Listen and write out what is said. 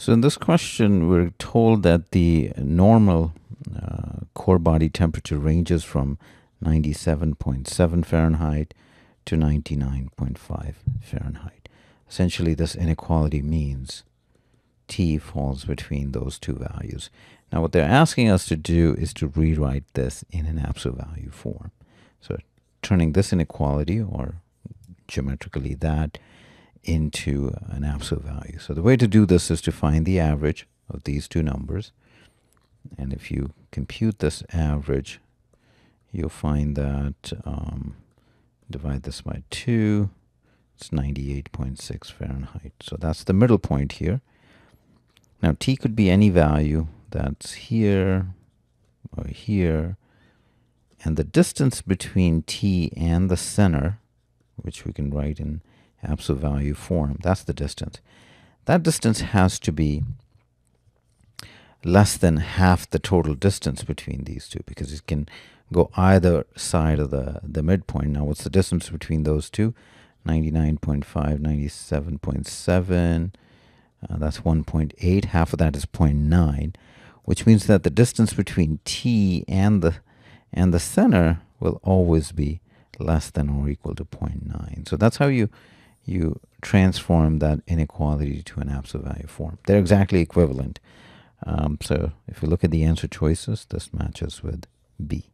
So in this question, we're told that the normal uh, core body temperature ranges from 97.7 Fahrenheit to 99.5 Fahrenheit. Essentially, this inequality means T falls between those two values. Now, what they're asking us to do is to rewrite this in an absolute value form. So turning this inequality, or geometrically that, into an absolute value. So the way to do this is to find the average of these two numbers. And if you compute this average, you'll find that um, divide this by 2, it's 98.6 Fahrenheit. So that's the middle point here. Now t could be any value that's here or here. And the distance between t and the center, which we can write in absolute value form, that's the distance. That distance has to be less than half the total distance between these two because it can go either side of the, the midpoint. Now, what's the distance between those two? 99.5, 97.7. Uh, that's 1.8. Half of that is 0.9, which means that the distance between t and the and the center will always be less than or equal to 0.9. So that's how you you transform that inequality to an absolute value form. They're exactly equivalent. Um, so if you look at the answer choices, this matches with B.